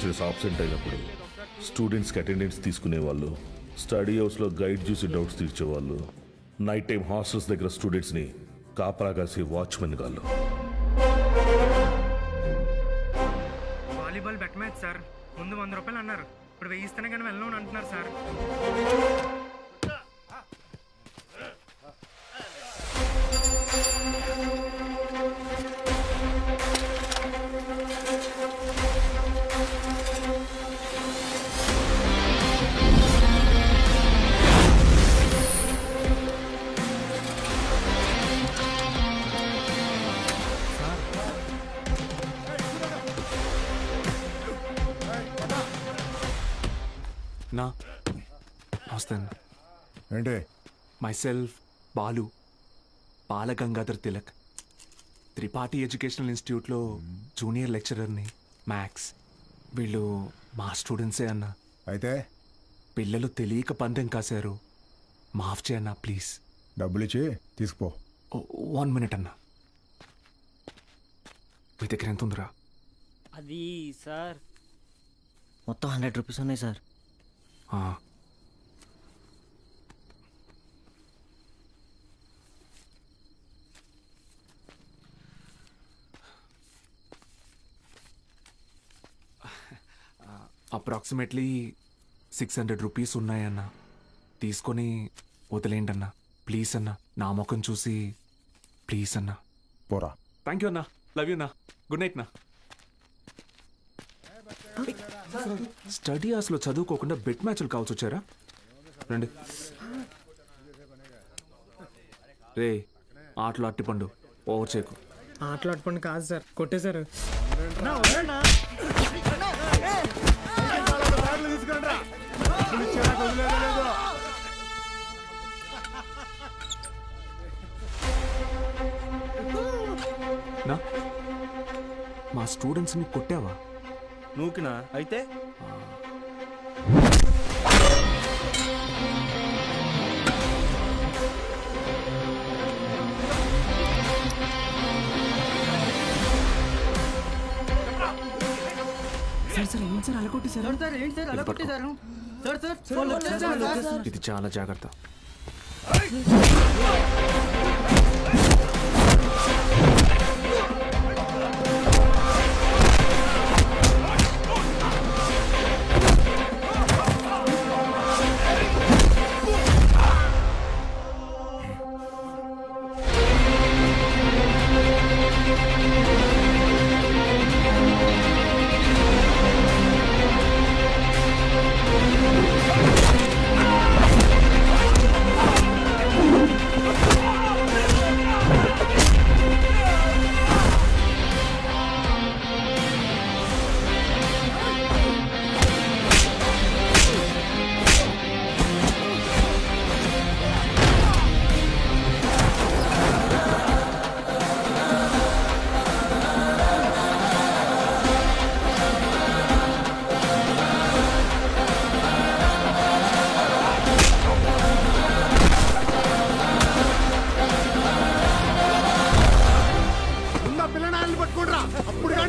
Lecturers absent అయినప్పుడు స్టూడెంట్స్కి attendance తీసుకునే వాళ్ళు స్టడీ హౌస్లో గైడ్ చూసి డౌట్స్ తీర్చేవాళ్ళు నైట్ టైం హాస్టల్స్ దగ్గర స్టూడెంట్స్ని కాపలా కాసే వాచ్మెన్ గాళ్ళు వాలీబాల్ బెట్ మ్యాచ్ సార్ ముందు వంద రూపాయలు అన్నారు. ఇప్పుడు వేయిస్తేనే కానీ వెళ్ళను అంటున్నారు సార్ నా వస్తాను ఏంటి? Myself Balu Balagangadhar Tilak Tripathi educational ఇన్స్టిట్యూట్లో జూనియర్ లెక్చరర్ని మ్యాథ్స్ వీళ్ళు మా స్టూడెంట్సే అన్న. అయితే? పిల్లలు తెలియక పందెం కాశారు. మాఫ్ చేయన్నా ప్లీజ్ డబ్బులు ఇచ్చి తీసుకుపో వన్ మినిట్ అన్న. మీ దగ్గర ఎంత ఉందిరా? అది సార్ మొత్తం హండ్రెడ్ రూపీస్ ఉన్నాయి సార్ ఆ, అప్రాక్సిమేట్లీ సిక్స్ హండ్రెడ్ రూపీస్ ఉన్నాయన్న. తీసుకొని వదిలేయండి అన్న ప్లీజ్ అన్న. నా ముఖం చూసి ప్లీజ్ అన్న. పోరా. థ్యాంక్ యూ అన్న. లవ్ యూ అన్న. గుడ్ నైట్ నా స్టడీ అవర్స్లో చదువుకోకుండా బెట్ మ్యాచ్లు కావాల్సి వచ్చారా? రండి. రే ఆటలు అట్టిపండు ఓవర్ చేయకు. ఆటలు ఆడుకోండి కాదు సార్. కొట్టేశారు నా మా స్టూడెంట్స్ని కొట్టావా? నూకినా అయితే ఇది చాలా జాగ్రత్త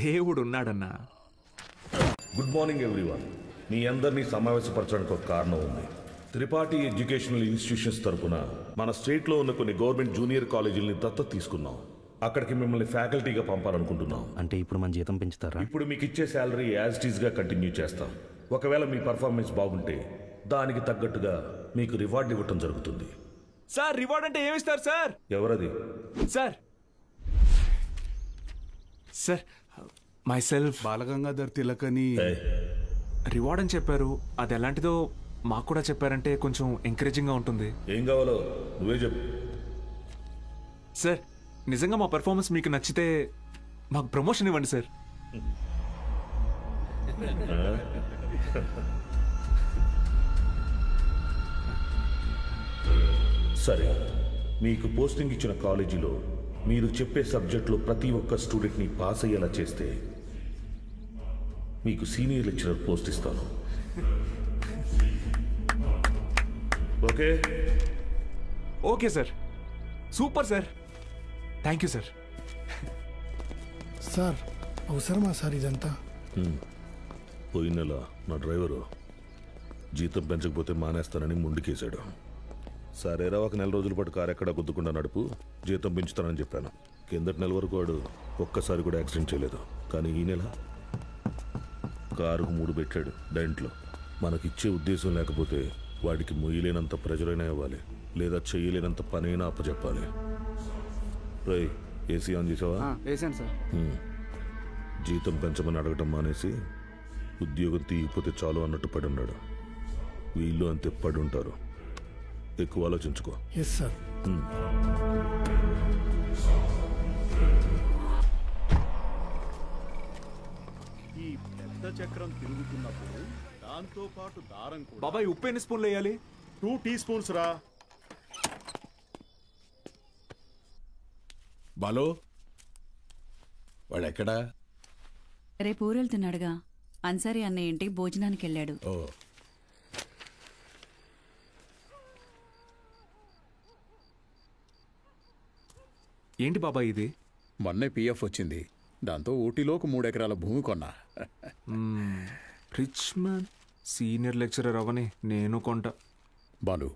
దేవుడు ఉన్నాడన్నా గుడ్ మార్నింగ్ ఎవ్రీవన్ మీ అందరినీ సమావేశపరచడానికి ఒక కారణం ఉంది. త్రిపాఠి ఎడ్యుకేషనల్ ఇన్స్టిట్యూషన్స్ తరపున మన స్టేట్లో ఉన్న కొన్ని గవర్నమెంట్ జూనియర్ కాలేజీలని దత్తత తీసుకున్నాం. అక్కడికి మిమ్మల్ని ఫ్యాకల్టీగా పంపాలనుకుంటున్నాం. అంటే ఇప్పుడు మన జీతం పెంచుతారా? ఇప్పుడు మీకు ఇచ్చే శాలరీ యాజ్ టీజ్గా కంటిన్యూ చేస్తాం. ఒకవేళ మీ పర్ఫార్మెన్స్ బాగుంటే దానికి తగ్గట్టుగా మీకు రివార్డ్ ఇవ్వటం జరుగుతుంది. సార్ రివార్డ్ అంటే ఏమిస్తారు సార్? ఎవరది? Sir. Sir myself Balagangadhar Tilak అని రివార్డ్ అని చెప్పారు. అది ఎలాంటిదో మాకు కూడా చెప్పారంటే కొంచెం ఎంకరేజింగ్గా ఉంటుంది. ఏం కావాలో నువ్వే చెప్పు. సార్ నిజంగా మా పెర్ఫార్మెన్స్ మీకు నచ్చితే మాకు ప్రమోషన్ ఇవ్వండి సార్. సరే మీకు పోస్టింగ్ ఇచ్చిన కాలేజీలో మీరు చెప్పే సబ్జెక్టులో ప్రతి ఒక్క స్టూడెంట్ని పాస్ అయ్యేలా చేస్తే మీకు సీనియర్ లెక్చరర్ పోస్ట్ ఇస్తాను. Okay? Okay sir. Super sir. Thank you sir. Sir అవసరమా సార్ ఇదంతా? పోయిన నెల నా డ్రైవరు జీతం పెంచకపోతే మానేస్తానని ముందుకేశాడు సరేరా ఒక నెల రోజుల పాటు కారు ఎక్కడా గుద్దుకుండా నడుపు జీతం పెంచుతానని చెప్పాను. కిందటి నెల వరకు వాడు ఒక్కసారి కూడా యాక్సిడెంట్ చేయలేదు. కానీ ఈ నెల కారుకు మూడు పెట్టాడు డెంట్లో మనకిచ్చే ఉద్దేశం లేకపోతే వాడికి మొయ్యలేనంత ప్రెజరైనా ఇవ్వాలి లేదా చేయలేనంత పనైనా అప్పచెప్పాలి రై ఏసీ ఆన్ చేసావా? వేసాను సార్. జీతం పెంచమని అడగటం మానేసి ఉద్యోగం తీయకపోతే చాలు అన్నట్టు పడి ఉన్నాడు వీళ్ళు అంతే పడి ఉంటారు ఎక్కువ ఆలోచించుకో. ఎస్ సార్ ఈ పెద్ద చక్రం తిరుగుతున్నప్పుడు దాంతో పాటు దారం కూడా. బాబాయ్ ఉప్పు ఎన్ని స్పూన్లు వేయాలి? టూ టీ స్పూన్స్ రా. బాలో వాడెక్కడా? రేపు ఊరెళ్తున్నాడుగా. అన్సారీ అన్నయ్య ఇంటికి భోజనానికి వెళ్ళాడు ఓ. ఏంటి బాబాయ్ ఇది? మొన్నే పిఎఫ్ వచ్చింది. దాంతో ఊటీలోకి మూడెకరాల భూమి కొన్నా. రిచ్ మ్యాన్ సీనియర్ లెక్చరర్ అవని నేను కొంట. బాలు.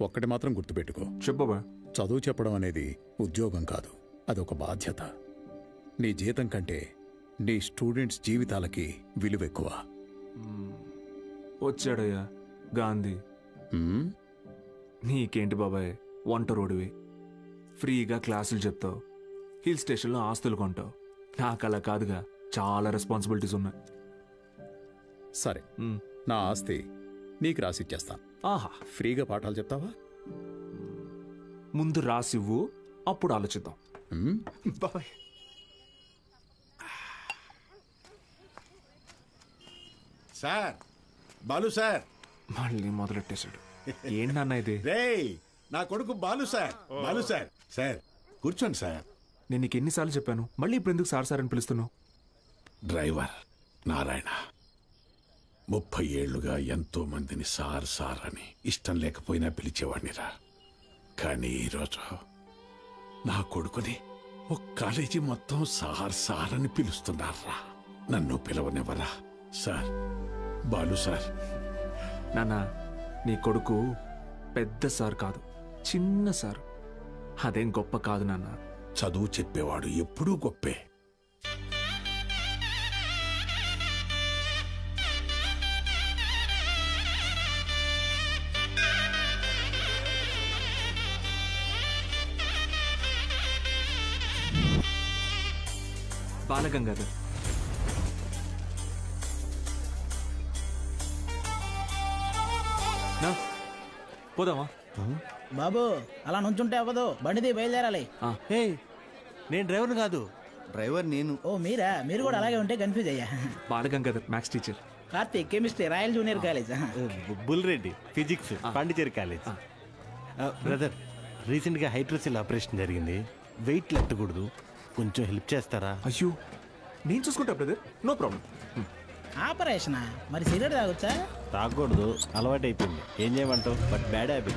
ఒక్కటి మాత్రం గుర్తుపెట్టుకో. చెప్పు బాబాయ్ చదువు చెప్పడం అనేది ఉద్యోగం కాదు అదొక బాధ్యత. నీ జీతం కంటే నీ స్టూడెంట్స్ జీవితాలకి విలువ ఎక్కువ. వచ్చాడయ్యా గాంధీ? నీకేంటి బాబాయ్ వంట రోడివి. ఫ్రీగా క్లాసులు చెప్తావు. హిల్ స్టేషన్లో ఆస్తులు కొంటావు. నాకు అలా కాదుగా. చాలా రెస్పాన్సిబిలిటీస్ ఉన్నాయి. సరే. నా ఆస్తి నీకు రాసిచ్చేస్తాను ఆహా. ఫ్రీగా పాఠాలు చెప్తావా? ముందు రాసివ్వు అప్పుడు ఆలోచిద్దాం? బాబాయ్. Sir Balu sir. మళ్ళీ మొదలెట్టేశాడు. ఏంటి నాన్న ఇది? రేయ్ నా కొడుకు Balu sir. Balu sir. Sir కూర్చోండి సార్. నేను నీకు ఎన్నిసార్లు చెప్పాను మళ్ళీ ఇప్పుడు ఎందుకు సార్ సార్ అని పిలుస్తున్నావు? డ్రైవర్ నారాయణ. ముప్పై ఏళ్ళుగా ఎంతో మందిని సార్ సార్ అని ఇష్టం లేకపోయినా పిలిచేవాడినిరా కానీ ఈరోజు నా కొడుకుని ఒక కాలేజీ మొత్తం సార్ సార్ అని పిలుస్తున్నారా? నన్ను పిలవనివ్వరా? Sir Balu sir. నాన్న నీ కొడుకు పెద్ద సార్ కాదు చిన్న సార్. అదేం గొప్ప కాదు నాన్న. చదువు చెప్పేవాడు ఎప్పుడూ గొప్పే. బాలగంగాధర్. నా పోదామా? బాబు అలా నుంచుంటే అవ్వదు. బండిది బయలుదేరాలి. హే నేను డ్రైవర్ని కాదు. డ్రైవర్ నేను. ఓ మీరా? మీరు కూడా అలాగే ఉంటే కన్ఫ్యూజ్ అయ్యా. Balagangadhar maths teacher Karthik chemistry royal junior college bull Reddy physics Pondicherry college brother రీసెంట్గా హైడ్రోసిల్ ఆపరేషన్ జరిగింది. వెయిట్ ఎత్తకూడదు కొంచెం హెల్ప్ చేస్తారా? అయ్యో నేను చూసుకుంటా బ్రదర్. No problem. ఆపరేషనా? మరి సిగరెట్ తాగొచ్చా? తాగకూడదు. అలవాటు అయిపోయింది ఏం చేయమంటావు? But bad habit.